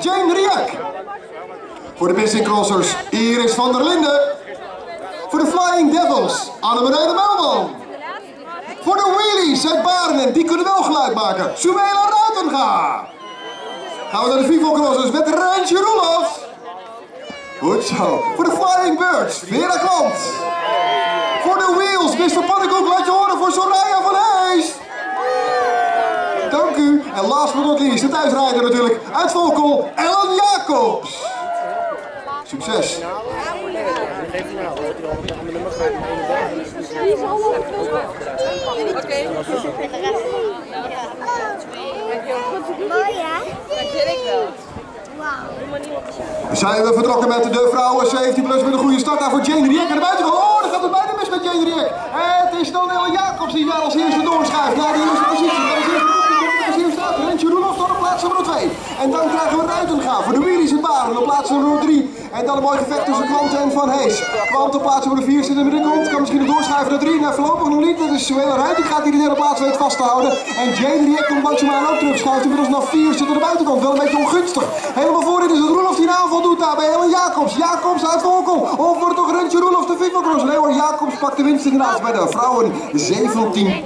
Jane Riek. Voor de missing crossers Iris van der Linden. Voor de Flying Devils Annemarij de Melman. Voor de Wheelies uit Baarden, die kunnen wel geluid maken. Sumela Ruitenga. Gaan we naar de Vivo Crossers met Rentje Roelof. Goed zo. Voor de Flying Birds, Vera Klant. Voor de Wheels, Mr. Pannenkoek, laat je horen voor Soraya van Hees. Dank u. En last but not least, de thuisrijder natuurlijk, uit Volkel, Ellen Jacobs. Succes. Mooi hè? Dat vind ik wel. Zijn we vertrokken met de vrouwen 17 plus met een goede start daar voor Jane Riek. En de buitenkant, oh, dan gaat het bijna mis met Jane Riek. Het is dan Jacobs die daar als eerste doorschuift naar de eerste positie. Dat is eerste positie, dat is eerste staat. Rentje Roelof dan op plaats nummer 2. En dan krijgen we Ruitenga voor de in Baren op plaats nummer 3. En dan een mooi gevecht tussen Kwant en Van Hees. Kwant op plaats nummer 4 zit in de middenkant. Kan misschien doorschuiven naar 3. Nou, voorlopig nog niet. Dat is Suela Ruiten gaat die de derde plaats weet vast te houden. En Jane Riek komt maximaal ook terug. Schuift inmiddels naar 4 zit aan de buitenkant. Wel een beetje ongunstig. Helemaal voorin is het Roelof die een aanval doet daar bij Ellen Jacobs. Jacobs uit Volkel. Of wordt het toch Rentje Roelof de Vivo Cross. Leeuwen Jacobs pakt de winst inderdaad bij de vrouwen 17